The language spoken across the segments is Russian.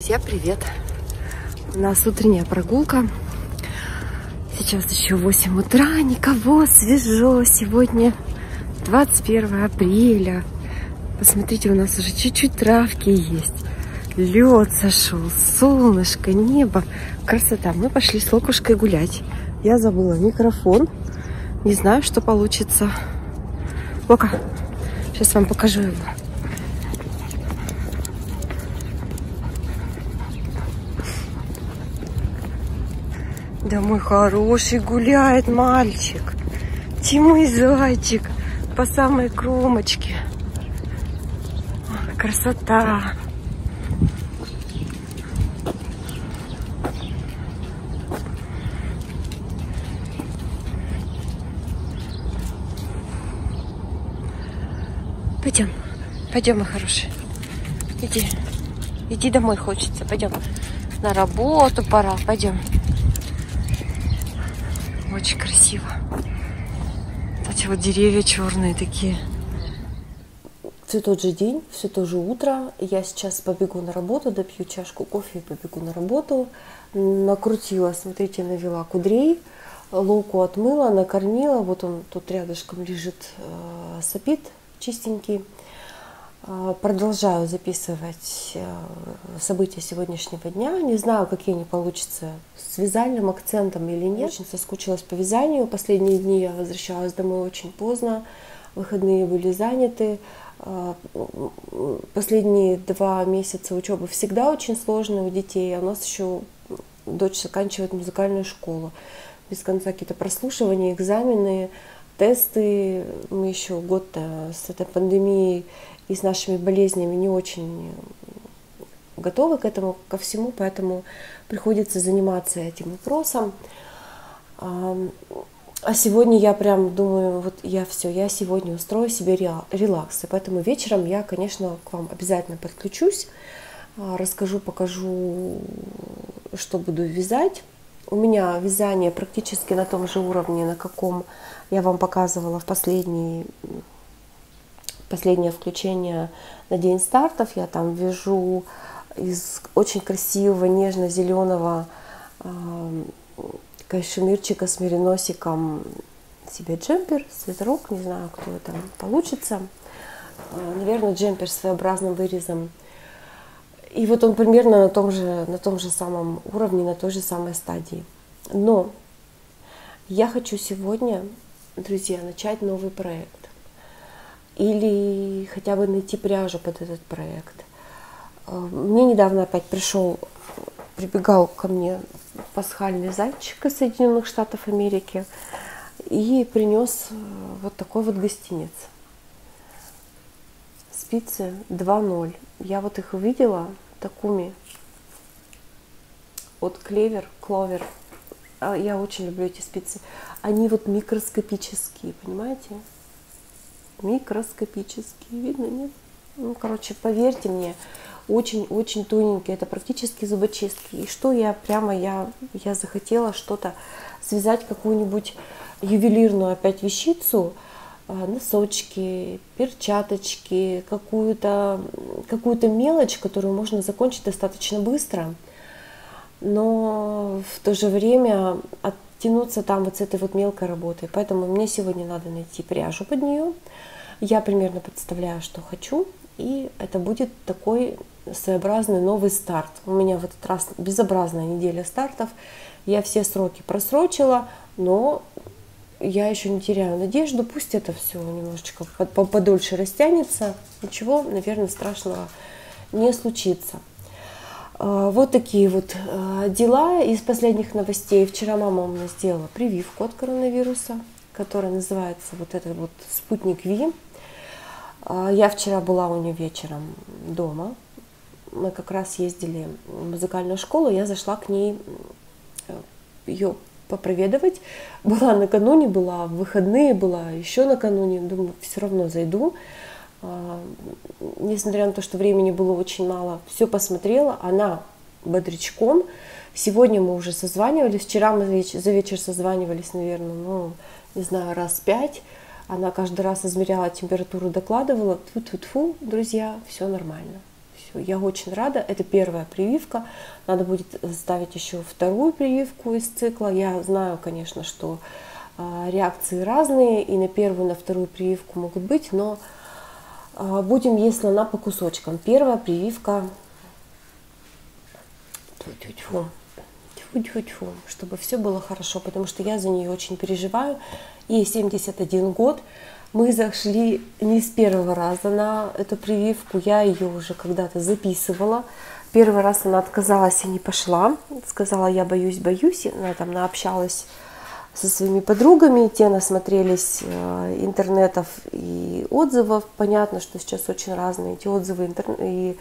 Друзья, привет! У нас утренняя прогулка. Сейчас еще 8 утра, никого, свежо. Сегодня 21 апреля. Посмотрите, у нас уже чуть-чуть травки есть. Лед сошел, солнышко, небо. Красота. Мы пошли с Локушкой гулять. Я забыла микрофон. Не знаю, что получится. Лока, сейчас вам покажу его. Да мой хороший гуляет мальчик. Ти мой зайчик по самой кромочке. Красота. Пойдем, пойдем, мой хороший. Иди, иди домой хочется. Пойдем. На работу пора. Пойдем. Очень красиво. Эти вот деревья черные такие. Все тот же день, все то же утро. Я сейчас побегу на работу, допью чашку кофе и побегу на работу. Накрутила, смотрите, навела кудрей. Луку отмыла, накормила. Вот он тут рядышком лежит, э, сопит чистенький. Э, продолжаю записывать э, события сегодняшнего дня. Не знаю, какие они получатся с вязальным акцентом или нет. Очень соскучилась по вязанию. Последние дни я возвращалась домой очень поздно. Выходные были заняты. Э, последние два месяца учебы всегда очень сложные у детей. А у нас еще дочь заканчивает музыкальную школу. Без конца какие-то прослушивания, экзамены, тесты. Мы еще год с этой пандемией и с нашими болезнями не очень готовы к этому, ко всему, поэтому приходится заниматься этим вопросом. А сегодня я прям думаю, вот я все, я сегодня устрою себе релакс. И поэтому вечером я, конечно, к вам обязательно подключусь, а, расскажу, покажу, что буду вязать. У меня вязание практически на том же уровне, на каком я вам показывала в последний, последнее включение на день стартов. Я там вяжу из очень красивого нежно-зеленого э, кашемирчика с мериносиком себе джемпер, свитерок, не знаю, кто это получится. Э, наверное, джемпер с своеобразным вырезом. И вот он примерно на том же, на том же самом уровне, на той же самой стадии. Но я хочу сегодня, друзья, начать новый проект. Или хотя бы найти пряжу под этот проект. Э, мне недавно опять пришел, прибегал ко мне пасхальный зайчик из Соединенных Штатов Америки и принес э, вот такой вот гостиниц. Спицы 2.0. Я вот их увидела, Такуми, от Клевер, Кловер. А, я очень люблю эти спицы. Они вот микроскопические, понимаете? Микроскопические, видно, нет? Ну, короче, поверьте мне, очень-очень тоненькие, это практически зубочистки. И что я прямо, я, я захотела что-то связать, какую-нибудь ювелирную опять вещицу, а, носочки, перчаточки, какую-то какую мелочь, которую можно закончить достаточно быстро, но в то же время оттянуться там вот с этой вот мелкой работой. Поэтому мне сегодня надо найти пряжу под нее. Я примерно представляю, что хочу, и это будет такой своеобразный новый старт. У меня в этот раз безобразная неделя стартов. Я все сроки просрочила, но я еще не теряю надежду, пусть это все немножечко подольше растянется, ничего, наверное, страшного не случится. А, вот такие вот а, дела из последних новостей. Вчера мама у меня сделала прививку от коронавируса, которая называется вот этот вот спутник Ви. А, я вчера была у нее вечером дома. Мы как раз ездили в музыкальную школу. Я зашла к ней э, ее попроведывать. Была накануне, была в выходные, была еще накануне. Думаю, все равно зайду. А, несмотря на то, что времени было очень мало, все посмотрела. Она бодрячком. Сегодня мы уже созванивались. Вчера мы за вечер созванивались, наверное, ну, не знаю, раз пять. Она каждый раз измеряла температуру, докладывала. Тьфу-тьфу-тьфу, друзья, все нормально. Все, я очень рада. Это первая прививка. Надо будет ставить еще вторую прививку из цикла. Я знаю, конечно, что а, реакции разные, и на первую, и на вторую прививку могут быть, но будем, если она по кусочкам. Первая прививка, тьфу -тьфу -тьфу, чтобы все было хорошо, потому что я за нее очень переживаю. Ей 71 год. Мы зашли не с первого раза на эту прививку, я ее уже когда-то записывала. Первый раз она отказалась и не пошла. Сказала, я боюсь, боюсь. Она там наобщалась со своими подругами, те насмотрелись э, интернетов и отзывов. Понятно, что сейчас очень разные эти отзывы и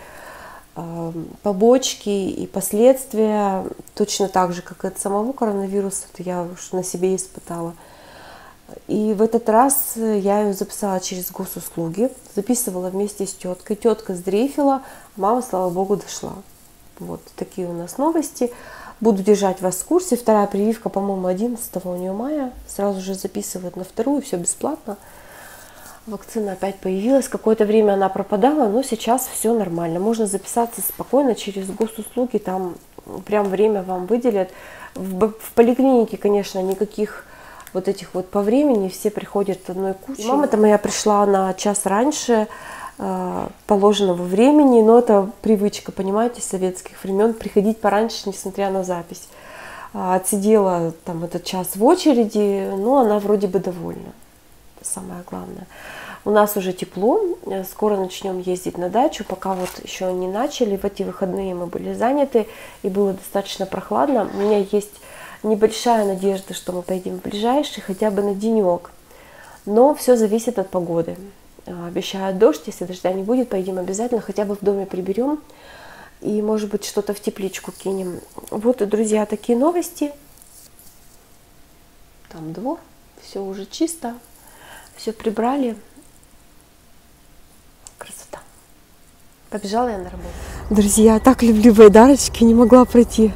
э, побочки и последствия, точно так же, как и от самого коронавируса, это я уж на себе испытала. И в этот раз я ее записала через госуслуги, записывала вместе с теткой. Тетка сдрейфила, мама, слава богу, дошла. Вот такие у нас новости. Буду держать вас в курсе. Вторая прививка, по-моему, 11 у нее мая. Сразу же записывают на вторую, все бесплатно. Вакцина опять появилась. Какое-то время она пропадала, но сейчас все нормально. Можно записаться спокойно через госуслуги. Там прям время вам выделят. В, в поликлинике, конечно, никаких вот этих вот по времени все приходят одной кучей. Мама-то моя пришла на час раньше, положенного времени, но это привычка, понимаете, советских времен, приходить пораньше, несмотря на запись. А, отсидела там этот час в очереди, но она вроде бы довольна. Самое главное. У нас уже тепло, э, скоро начнем ездить на дачу, пока вот еще не начали. В эти выходные мы были заняты и было достаточно прохладно. У меня есть небольшая надежда, что мы поедем в ближайший, хотя бы на денек. Но все зависит от погоды. А, обещают дождь, если дождя не будет, поедем обязательно, хотя бы в доме приберем и, может быть, что-то в тепличку кинем. Вот, друзья, такие новости. Там двор, все уже чисто, все прибрали. Красота. Побежала я на работу. Друзья, так люблю байдарочки, не могла пройти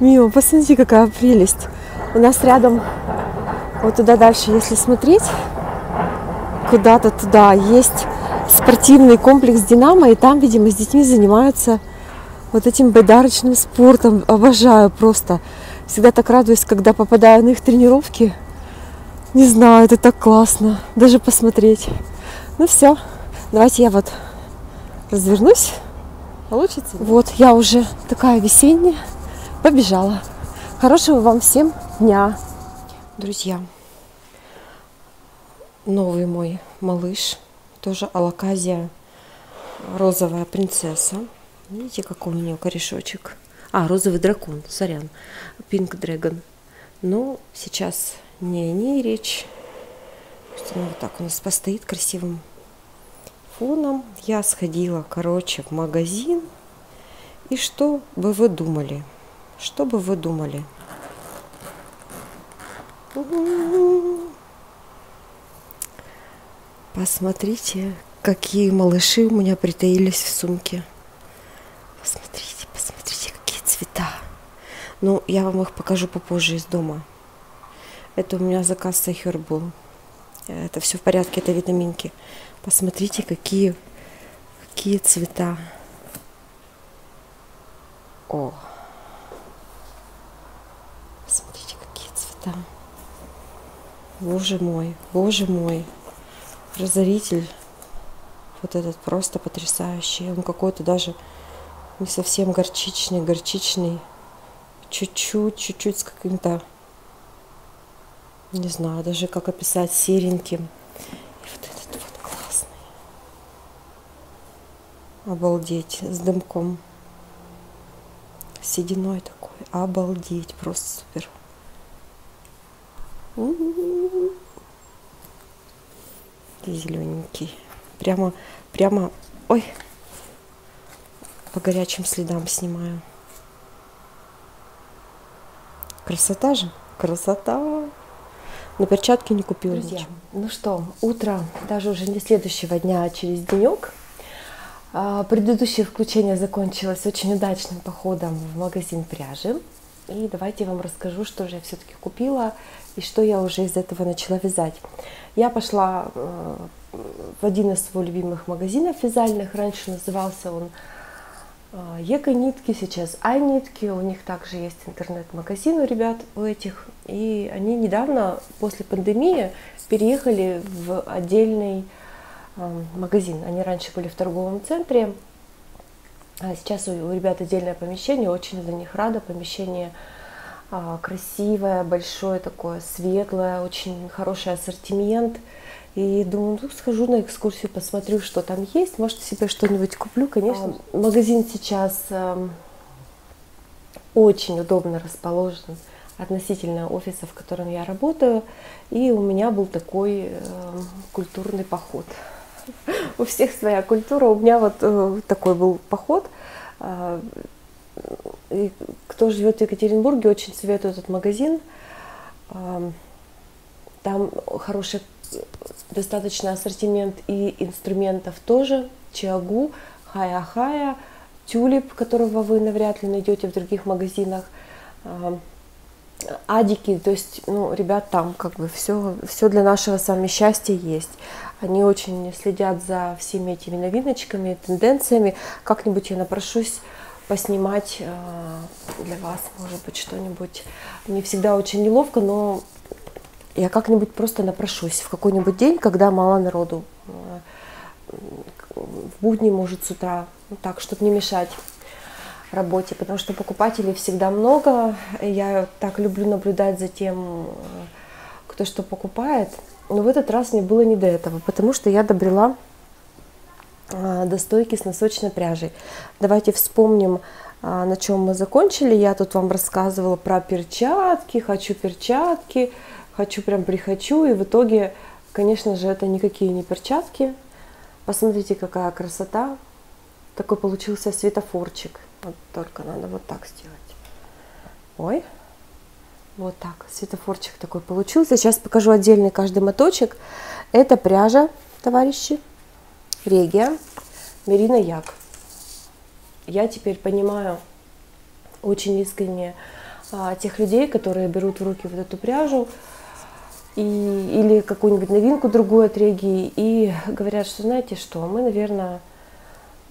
мимо. Посмотрите, какая прелесть. У нас рядом, вот туда дальше, если смотреть, куда-то туда. Есть спортивный комплекс «Динамо», и там, видимо, с детьми занимаются вот этим байдарочным спортом. Обожаю просто. Всегда так радуюсь, когда попадаю на их тренировки. Не знаю, это так классно. Даже посмотреть. Ну все, давайте я вот развернусь. Получится? Вот, я уже такая весенняя. Побежала. Хорошего вам всем дня. Друзья, новый мой малыш, тоже алаказия розовая принцесса. Видите, какой у нее корешочек. А, розовый дракон, сорян, пинк дрэгон. Но сейчас не о ней речь. Пусть она вот так у нас постоит красивым фоном. Я сходила, короче, в магазин. И что бы вы думали? Что бы вы думали? Посмотрите, какие малыши у меня притаились в сумке. Посмотрите, посмотрите, какие цвета. Ну, я вам их покажу попозже из дома. Это у меня заказ Сахер был. Это все в порядке, это витаминки. Посмотрите, какие, какие цвета. О, посмотрите, какие цвета. Боже мой, боже мой разоритель вот этот просто потрясающий. Он какой-то даже не совсем горчичный, горчичный. Чуть-чуть, чуть-чуть с каким-то, не знаю даже как описать, сереньким. И вот этот вот классный. Обалдеть, с дымком. Сединой такой. Обалдеть, просто супер. У-у-у зелененький. Прямо, прямо, ой, по горячим следам снимаю. Красота же, красота. На перчатки не купила Друзья, ничего. ну что, утро, даже уже не следующего дня, а через денек. А, предыдущее включение закончилось очень удачным походом в магазин пряжи. И давайте я вам расскажу, что же я все-таки купила и что я уже из этого начала вязать. Я пошла э, в один из своих любимых магазинов вязальных. Раньше назывался он Эко-нитки сейчас, ай-нитки, у них также есть интернет-магазин у ребят у этих, и они недавно после пандемии переехали в отдельный магазин. Они раньше были в торговом центре, сейчас у, у ребят отдельное помещение, очень за них рада. Помещение а, красивое, большое такое, светлое, очень хороший ассортимент. И думаю, ну схожу на экскурсию, посмотрю, что там есть. Может, себе что-нибудь куплю, конечно. А, магазин сейчас э, очень удобно расположен относительно офиса, в котором я работаю. И у меня был такой э, культурный поход. У всех своя культура. У меня вот э, такой был поход. Э, и кто живет в Екатеринбурге, очень советую этот магазин. Э, там хороший достаточно ассортимент и инструментов тоже. Чиагу, хая-хая, тюлип, которого вы навряд ли найдете в других магазинах. Адики, то есть, ну, ребят, там как бы все, все для нашего с вами счастья есть. Они очень следят за всеми этими новиночками, тенденциями. Как-нибудь я напрошусь поснимать э, для вас, может быть, что-нибудь. Не всегда очень неловко, но я как-нибудь просто напрошусь в какой-нибудь день, когда мало народу. В будни, может, с утра. Так, чтобы не мешать работе, потому что покупателей всегда много. Я так люблю наблюдать за тем, кто что покупает. Но в этот раз мне было не до этого, потому что я добрела а, до стойки с носочной пряжей. Давайте вспомним, а, на чем мы закончили. Я тут вам рассказывала про перчатки, хочу перчатки, хочу прям прихочу, и в итоге, конечно же, это никакие не перчатки. Посмотрите, какая красота. Такой получился светофорчик. Вот только надо вот так сделать. Ой, вот так, светофорчик такой получился. Сейчас покажу отдельный каждый моточек. Это пряжа, товарищи, Регия, Мерина Як. Я теперь понимаю очень искренне а, тех людей, которые берут в руки вот эту пряжу, и, или какую-нибудь новинку другую от Регии и говорят, что знаете что, мы, наверное,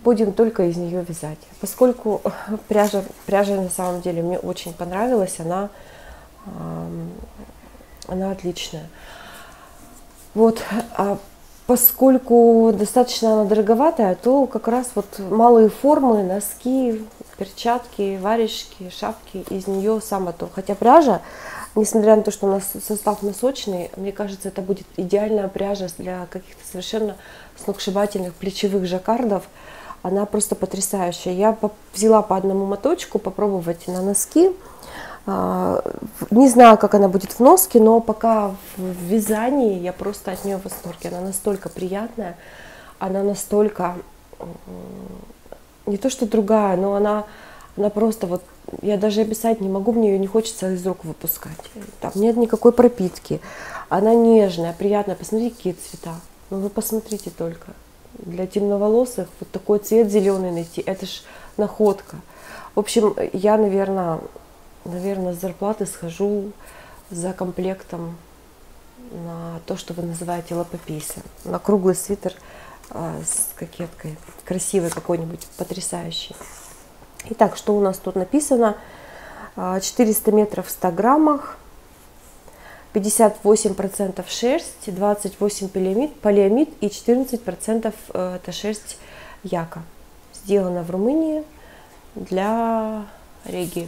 будем только из нее вязать. Поскольку пряжа, пряжа на самом деле мне очень понравилась, она, она отличная. Вот, а поскольку достаточно она дороговатая, то как раз вот малые формы, носки, перчатки, варежки, шапки, из нее самое то. Хотя пряжа, несмотря на то, что у нас состав носочный, мне кажется, это будет идеальная пряжа для каких-то совершенно сногсшибательных плечевых жаккардов. Она просто потрясающая. Я взяла по одному моточку попробовать на носки. А, не знаю, как она будет в носке, но пока в вязании я просто от нее в восторге. Она настолько приятная, она настолько не то что другая, но она, она просто вот, я даже описать не могу, мне ее не хочется из рук выпускать. Там нет никакой пропитки. Она нежная, приятная. Посмотрите, какие цвета. Ну вы посмотрите только. Для темноволосых вот такой цвет зеленый найти, это ж находка. В общем, я, наверное, наверное, с зарплаты схожу за комплектом на то, что вы называете лапопейсом, на круглый свитер а, с кокеткой, красивый какой-нибудь, потрясающий. Итак, что у нас тут написано? 400 а, метров в 100 граммах, 58% шерсть, 28 полиамид, полиамид и 14% э, это шерсть яка. Сделано в Румынии для Реги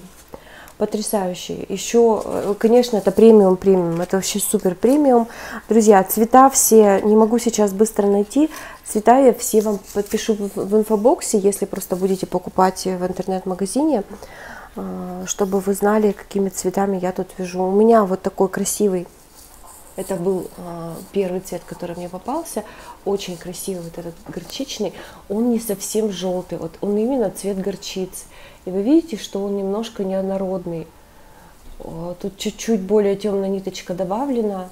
потрясающий. Еще, э, конечно, это премиум премиум, это вообще супер премиум. Друзья, цвета все, не могу сейчас быстро найти, цвета я все вам подпишу в инфобоксе, если просто будете покупать в интернет-магазине, чтобы вы знали, какими цветами я тут вяжу. У меня вот такой красивый это был э, первый цвет, который мне попался. Очень красивый вот этот горчичный. Он не совсем желтый, вот он именно цвет горчицы. И вы видите, что он немножко неоднородный. Тут чуть-чуть более темная ниточка добавлена.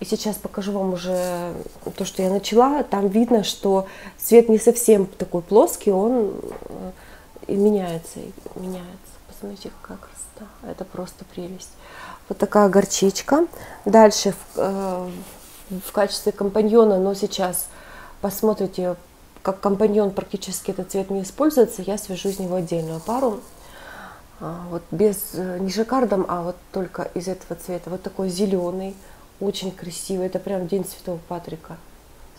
И сейчас покажу вам уже то, что я начала. Там видно, что цвет не совсем такой плоский, он э, и меняется, и меняется. Посмотрите, какая красота. Это просто прелесть. Вот такая горчичка. Дальше в, э, в качестве компаньона, но сейчас посмотрите, как компаньон практически этот цвет не используется, я свяжу из него отдельную пару. А, вот без, э, не жаккардом, а вот только из этого цвета. Вот такой зеленый, очень красивый. Это прям День Святого Патрика.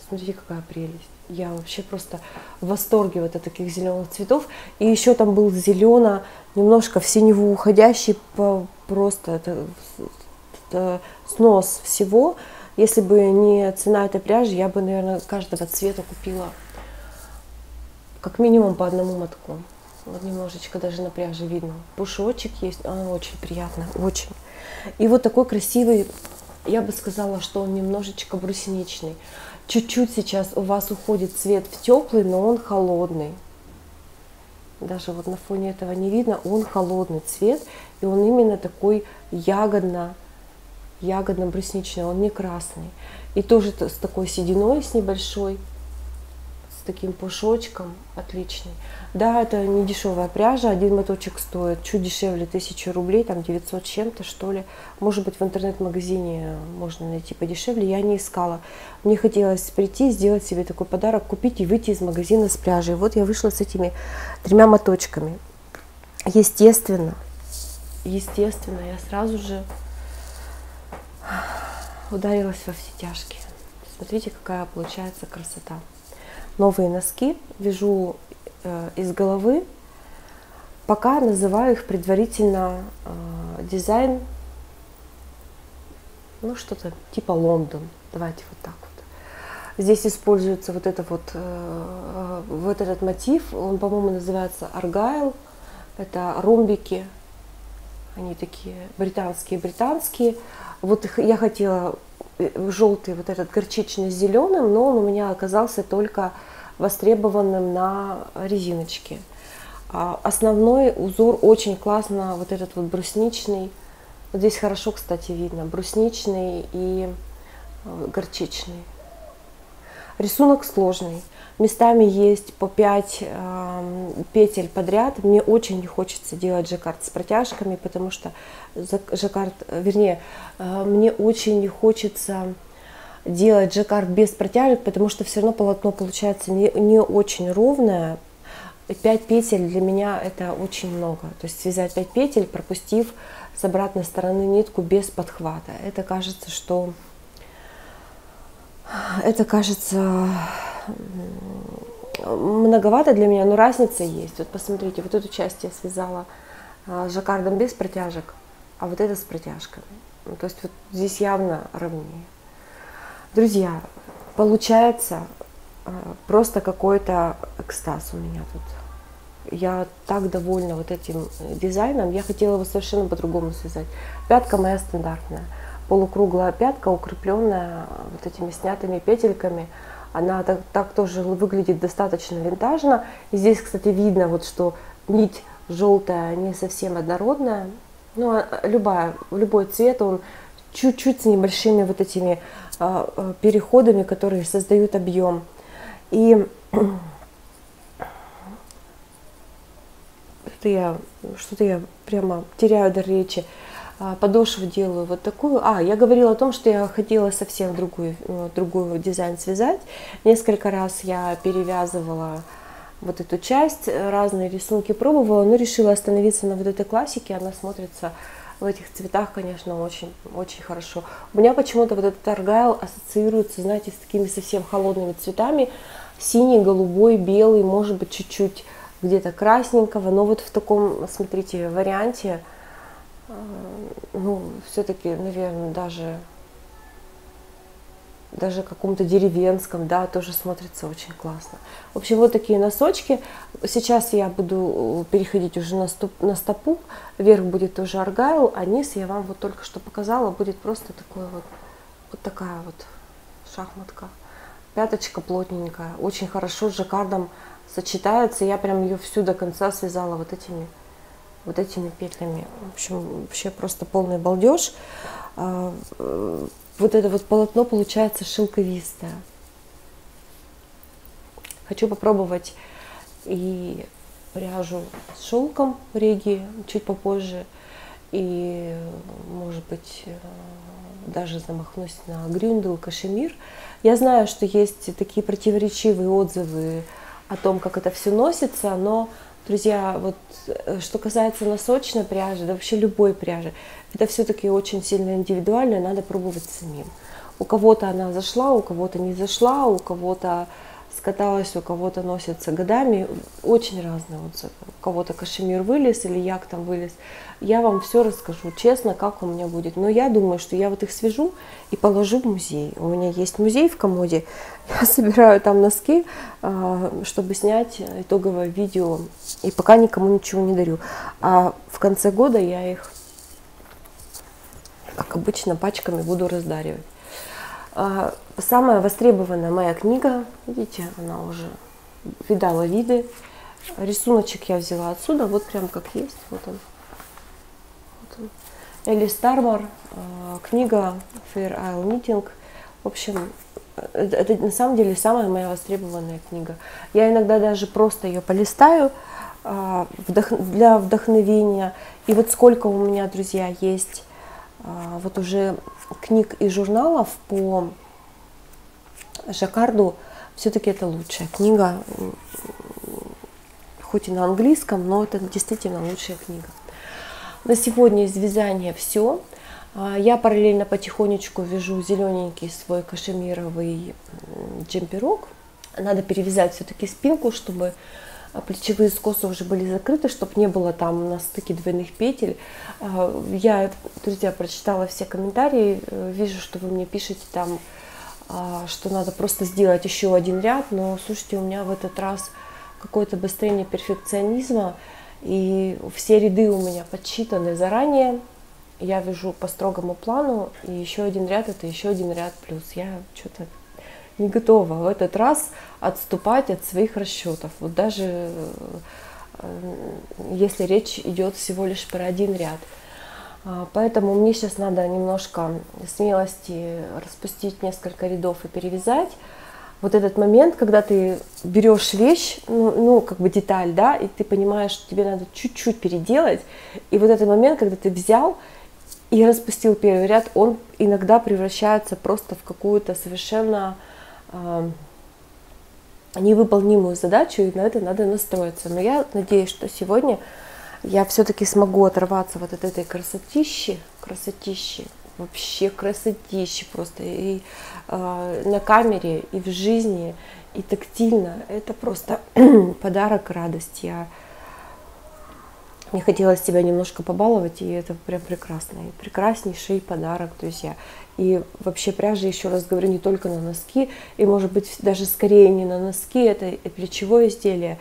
Смотрите, какая прелесть. Я вообще просто в восторге вот от таких зеленых цветов. И еще там был зелено, немножко в синеву уходящий, просто это, это снос всего. Если бы не цена этой пряжи, я бы, наверное, каждого цвета купила как минимум по одному мотку. Вот немножечко даже на пряже видно. Пушочек есть, он очень приятный, очень. И вот такой красивый, я бы сказала, что он немножечко брусничный. Чуть-чуть сейчас у вас уходит цвет в теплый, но он холодный. Даже вот на фоне этого не видно, он холодный цвет, и он именно такой ягодно, ягодно-брусничный, он не красный. И тоже с такой сединой, с небольшой, с таким пушочком, отличный. Да, это не дешевая пряжа, один моточек стоит чуть дешевле 1000 рублей, там 900 чем-то что ли. Может быть в интернет-магазине можно найти подешевле, я не искала. Мне хотелось прийти, сделать себе такой подарок, купить и выйти из магазина с пряжей. Вот я вышла с этими тремя моточками. Естественно, естественно, я сразу же ударилась во все тяжкие. Смотрите, какая получается красота. Новые носки вяжу Э, из головы. Пока называю их предварительно э, дизайн, ну что-то типа Лондон. Давайте вот так вот. Здесь используется вот это вот, э, вот этот мотив, он, по-моему, называется Аргайл. Это ромбики, они такие британские-британские. Вот их, я хотела желтый, вот этот горчичный с зеленым, но он у меня оказался только востребованным на резиночке. А основной узор очень классно, вот этот вот брусничный. Вот здесь хорошо, кстати, видно, брусничный и э, горчичный. Рисунок сложный. Местами есть по 5 э, петель подряд. Мне очень не хочется делать жаккард с протяжками, потому что жаккард, вернее, э, мне очень не хочется делать жаккард без протяжек, потому что все равно полотно получается не, не очень ровное. 5 петель для меня это очень много. То есть связать 5 петель, пропустив с обратной стороны нитку без подхвата. Это кажется, что это кажется многовато для меня, но разница есть. Вот посмотрите, вот эту часть я связала а, жаккардом без протяжек, а вот это с протяжками. Ну, то есть вот здесь явно ровнее. Друзья, получается э, просто какой-то экстаз у меня тут. Я так довольна вот этим дизайном. Я хотела его совершенно по-другому связать. Пятка моя стандартная. Полукруглая пятка, укрепленная вот этими снятыми петельками. Она так, так тоже выглядит достаточно винтажно. И здесь, кстати, видно, вот, что нить желтая не совсем однородная. Ну, а любая, любой цвет, он чуть-чуть с небольшими вот этими а, а, переходами, которые создают объем. И что я, что-то я прямо теряю дар речи. А, подошву делаю вот такую. А, я говорила о том, что я хотела совсем другую, э, другую дизайн связать. Несколько раз я перевязывала вот эту часть, разные рисунки пробовала, но решила остановиться на вот этой классике. Она смотрится в этих цветах, конечно, очень, очень хорошо. У меня почему-то вот этот аргайл ассоциируется, знаете, с такими совсем холодными цветами. Синий, голубой, белый, может быть, чуть-чуть где-то красненького, но вот в таком, смотрите, варианте, э, ну, все-таки, наверное, даже даже каком-то деревенском, да, тоже смотрится очень классно. В общем, вот такие носочки. Сейчас я буду э, переходить уже на, стоп, на стопу. Верх будет тоже аргайл, а низ я вам вот только что показала, будет просто такой вот, вот такая вот шахматка. Пяточка плотненькая, очень хорошо с жаккардом сочетается. Я прям ее всю до конца связала вот этими, вот этими петлями. В общем, вообще просто полный балдеж а, э, вот это вот полотно получается шелковистое. Хочу попробовать и пряжу с шелком реги чуть попозже. И, может быть, даже замахнусь на Грюндел, Кашемир. Я знаю, что есть такие противоречивые отзывы о том, как это все носится, но, друзья, вот э, что касается носочной пряжи, да вообще любой пряжи, это все-таки очень сильно индивидуально, надо пробовать самим. У кого-то она зашла, у кого-то не зашла, у кого-то скаталась, у кого-то носится годами. Очень разные отзывы. У кого-то кашемир вылез или як там вылез. Я вам все расскажу честно, как у меня будет. Но я думаю, что я вот их свяжу и положу в музей. У меня есть музей в комоде. Я собираю там носки, а, чтобы снять итоговое видео. И пока никому ничего не дарю. А в конце года я их, как обычно, пачками буду раздаривать. А, самая востребованная моя книга, видите, она уже видала виды. Рисуночек я взяла отсюда, вот прям как есть, вот он. Вот он. Элли Стармар, а, книга Fair Isle Meeting. В общем, это, это на самом деле самая моя востребованная книга. Я иногда даже просто ее полистаю а, для вдохновения. И вот сколько у меня, друзья, есть вот уже книг и журналов по Жаккарду все-таки это лучшая книга, хоть и на английском, но это действительно лучшая книга. На сегодня из вязания все. А, я параллельно потихонечку вяжу зелененький свой кашемировый джемперок. Надо перевязать все-таки спинку, чтобы плечевые скосы уже были закрыты, чтобы не было там на стыке двойных петель. А, я, друзья, прочитала все комментарии, э, вижу, что вы мне пишете там, а, что надо просто сделать еще один ряд, но слушайте, у меня в этот раз какое-то обострение перфекционизма, и все ряды у меня подсчитаны заранее, я вяжу по строгому плану, и еще один ряд это еще один ряд плюс. Я что-то не готова в этот раз отступать от своих расчетов. Вот даже э, если речь идет всего лишь про один ряд. А, поэтому мне сейчас надо немножко смелости распустить несколько рядов и перевязать. Вот этот момент, когда ты берешь вещь, ну, ну, как бы деталь, да, и ты понимаешь, что тебе надо чуть-чуть переделать, и вот этот момент, когда ты взял и распустил первый ряд, он иногда превращается просто в какую-то совершенно невыполнимую задачу, и на это надо настроиться. Но я надеюсь, что сегодня я все-таки смогу оторваться вот от этой красотищи, красотищи, вообще красотищи просто и э, на камере, и в жизни, и тактильно. Это просто подарок, радость. Я мне хотелось себя немножко побаловать, и это прям прекрасно. И прекраснейший подарок, друзья. И вообще пряжа, еще раз говорю, не только на носки, и может быть даже скорее не на носки, это плечевое изделие,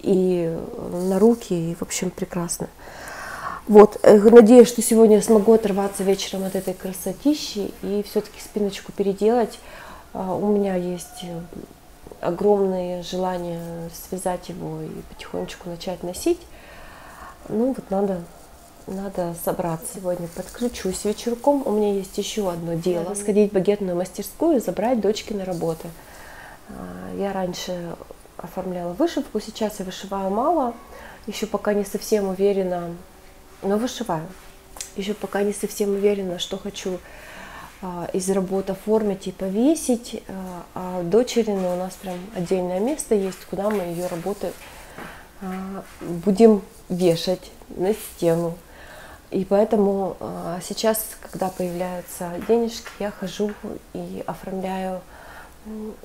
и на руки, и в общем прекрасно. Вот, э, надеюсь, что сегодня я смогу оторваться вечером от этой красотищи и все-таки спиночку переделать. А, у меня есть огромное желание связать его и потихонечку начать носить. Ну вот надо надо собраться сегодня. Подключусь вечерком. У меня есть еще одно дело. Сходить в багетную мастерскую и забрать дочки на работы. А, я раньше оформляла вышивку, сейчас я вышиваю мало. Еще пока не совсем уверена, но вышиваю. Еще пока не совсем уверена, что хочу а, из работ оформить и повесить. А, а дочери ну, у нас прям отдельное место есть, куда мы ее работы будем вешать на стену. И поэтому э, сейчас, когда появляются денежки, я хожу и оформляю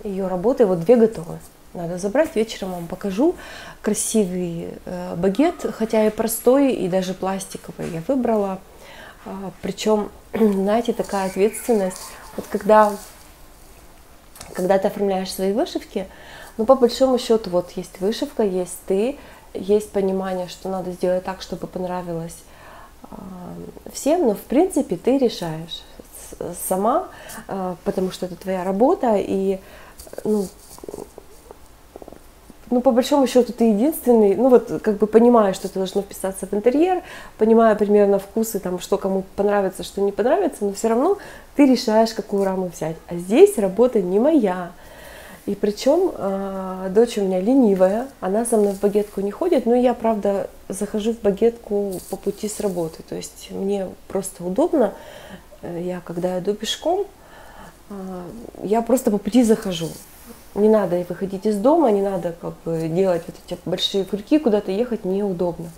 ее работы. Вот две готовы. Надо забрать, вечером вам покажу. Красивый э, багет, хотя и простой, и даже пластиковый я выбрала. Э, причем, знаете, такая ответственность. Вот когда, когда ты оформляешь свои вышивки, ну, по большому счету, вот есть вышивка, есть ты, есть понимание, что надо сделать так, чтобы понравилось всем, но в принципе ты решаешь сама, а, потому что это твоя работа, и ну, ну, по большому счету, ты единственный, ну, вот, как бы понимаешь, что ты должно вписаться в интерьер, понимая примерно вкусы, там, что кому понравится, что не понравится, но все равно ты решаешь, какую раму взять. А здесь работа не моя, и причем э, дочь у меня ленивая, она со мной в багетку не ходит, но я, правда, захожу в багетку по пути с работы. То есть мне просто удобно. э, я когда иду пешком, а, я просто по пути захожу. Не надо выходить из дома, не надо как бы делать вот эти большие крюки, куда-то ехать неудобно.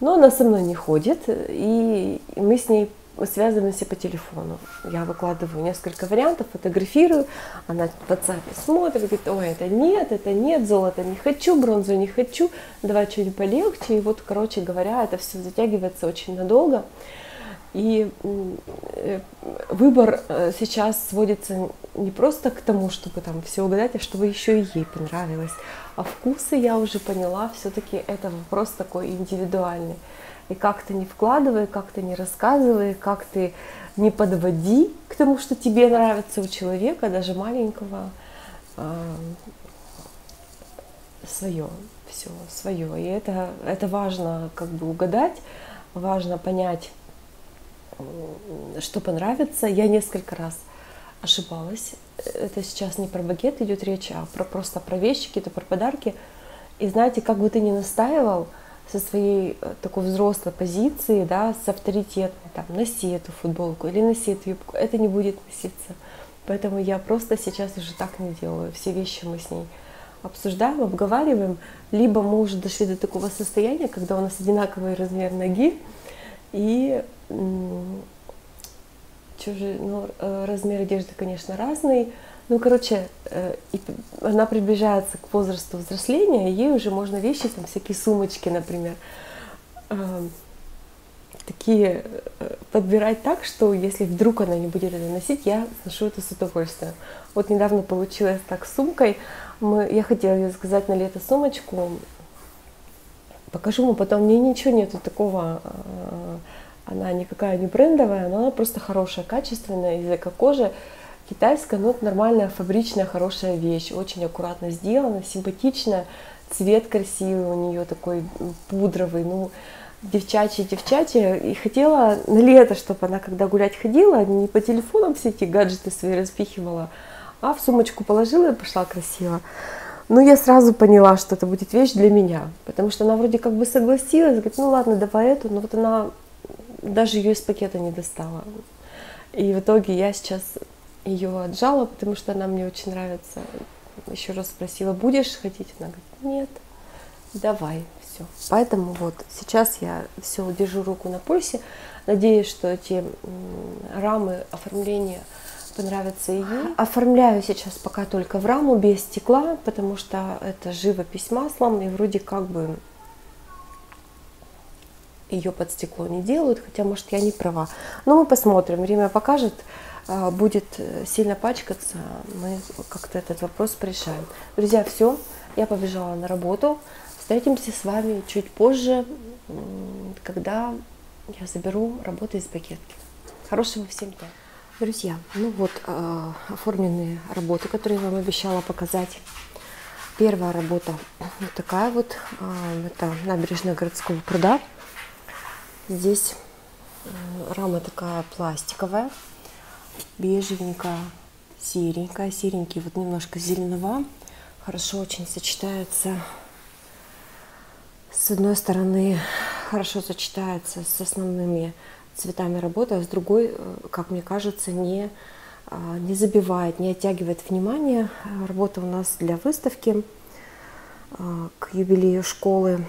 Но она со мной не ходит, и мы с ней связываемся по телефону. Я выкладываю несколько вариантов, фотографирую, она в WhatsApp смотрит, говорит, ой, это нет, это нет, золото не хочу, бронзу не хочу, давай что-нибудь полегче. И вот, короче говоря, это все затягивается очень надолго. И э, выбор э, сейчас сводится не просто к тому, чтобы там все угадать, а чтобы еще и ей понравилось. А вкусы я уже поняла, все-таки это вопрос такой индивидуальный. И как ты не вкладывай, как ты не рассказывай, как ты не подводи к тому, что тебе нравится у человека, даже маленького, свое, все свое. И это, это важно как бы угадать, важно понять, что понравится. Я несколько раз ошибалась. Это сейчас не про багет идет речь, а про, просто про вещи, какие-то про подарки. И знаете, как бы ты ни настаивал со своей э, такой взрослой позиции, да, с авторитетом, там, носи эту футболку или носи эту юбку, это не будет носиться. Поэтому я просто сейчас уже так не делаю. Все вещи мы с ней обсуждаем, обговариваем. Либо мы уже дошли до такого состояния, когда у нас одинаковый размер ноги, и же, ну, э, размер одежды, конечно, разный. Ну, короче, э, она приближается к возрасту взросления, и ей уже можно вещи, там, всякие сумочки, например, эм, такие э, подбирать так, что если вдруг она не будет это носить, я ношу это с удовольствием. Вот недавно получилось так с сумкой. Мы, я хотела ей заказать на лето сумочку. Покажу вам потом. Мне ничего нету такого она никакая не брендовая, но она просто хорошая, качественная, из эко-кожи, китайская, но это нормальная, фабричная, хорошая вещь, очень аккуратно сделана, симпатичная, цвет красивый у нее такой пудровый, ну, девчачья, девчачья, и хотела на лето, чтобы она, когда гулять ходила, не по телефонам все эти гаджеты свои распихивала, а в сумочку положила и пошла красиво. Но я сразу поняла, что это будет вещь для меня, потому что она вроде как бы согласилась, говорит, ну ладно, давай эту, но вот она даже ее из пакета не достала. И в итоге я сейчас ее отжала, потому что она мне очень нравится. Еще раз спросила, будешь ходить? Она говорит, нет, давай, все. Поэтому вот сейчас я все держу руку на пульсе. Надеюсь, что эти рамы оформления понравятся ей. Оформляю сейчас пока только в раму без стекла, потому что это живопись маслом и вроде как бы ее под стекло не делают, хотя, может, я не права. Но мы посмотрим, время покажет. А, будет э, сильно пачкаться, мы как-то этот вопрос порешаем. Друзья, все, я побежала на работу. Встретимся с вами чуть позже, когда я заберу работу из пакетки. Хорошего всем дня. Друзья, ну вот э, оформленные работы, которые я вам обещала показать. Первая работа вот такая вот, э, это набережная городского пруда. Здесь э, рама такая пластиковая, бежевенькая, серенькая, серенький, вот немножко зеленого. Хорошо очень сочетается. С одной стороны, хорошо сочетается с основными цветами работы, а с другой, э, как мне кажется, не, а, не забивает, не оттягивает внимание. Работа у нас для выставки а, к юбилею школы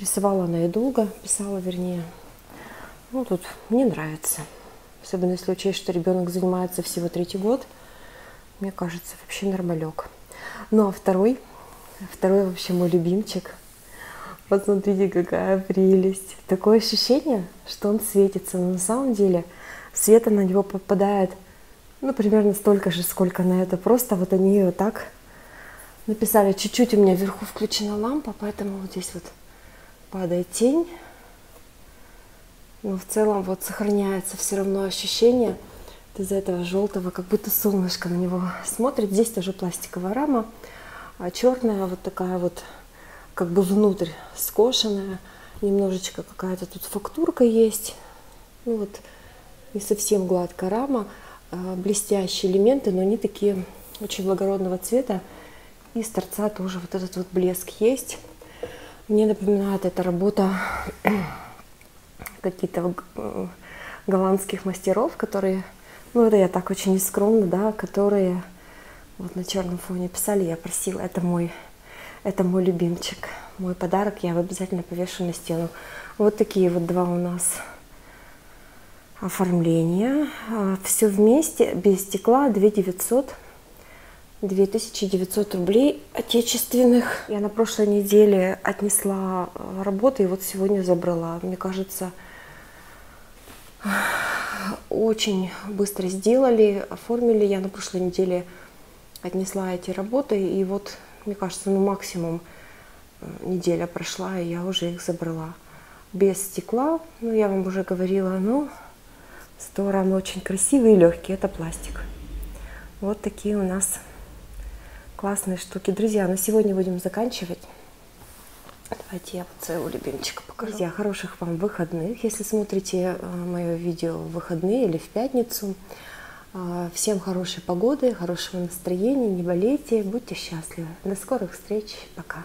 Рисовала она и долго, писала вернее. Ну, тут мне нравится. Особенно если учесть, что ребенок занимается всего третий год. Мне кажется, вообще нормалек. Ну, а второй, второй вообще мой любимчик. Посмотрите, какая прелесть. Такое ощущение, что он светится. Но на самом деле света на него попадает, ну, примерно столько же, сколько на это. Просто вот они ее так написали. Чуть-чуть у меня вверху включена лампа, поэтому вот здесь вот падает тень. Но в целом вот сохраняется все равно ощущение из этого желтого, как будто солнышко на него смотрит. Здесь тоже пластиковая рама, а черная вот такая вот, как бы внутрь скошенная. Немножечко какая-то тут фактурка есть. Ну вот не совсем гладкая рама, а блестящие элементы, но они такие очень благородного цвета. И с торца тоже вот этот вот блеск есть. Мне напоминает эта работа какие-то голландских мастеров, которые, ну это я так очень нескромно, да, которые вот на черном фоне писали, я просила, это мой, это мой любимчик, мой подарок, я его обязательно повешу на стену. Вот такие вот два у нас оформления. А, Все вместе, без стекла, 2 900 2900 рублей отечественных. Я на прошлой неделе отнесла э, работы и вот сегодня забрала. Мне кажется, очень быстро сделали, оформили. Я на прошлой неделе отнесла эти работы и вот, мне кажется, ну максимум э, неделя прошла, и я уже их забрала. Без стекла, ну я вам уже говорила, ну 100 грамм очень красивые и легкие, это пластик. Вот такие у нас классные штуки. Друзья, на сегодня будем заканчивать. Давайте я вот своего любимчика покажу. Друзья, хороших вам выходных, если смотрите э, мое видео в выходные или в пятницу. Э, всем хорошей погоды, хорошего настроения, не болейте, будьте счастливы. До скорых встреч, пока.